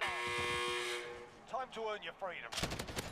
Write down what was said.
Time to earn your freedom.